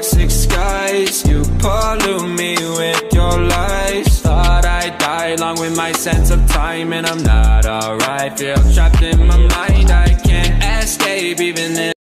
toxic skies. You pollute me with your lies. Thought I'd die along with my sense of time, and I'm not alright. Feel trapped in my mind, I can't escape even if.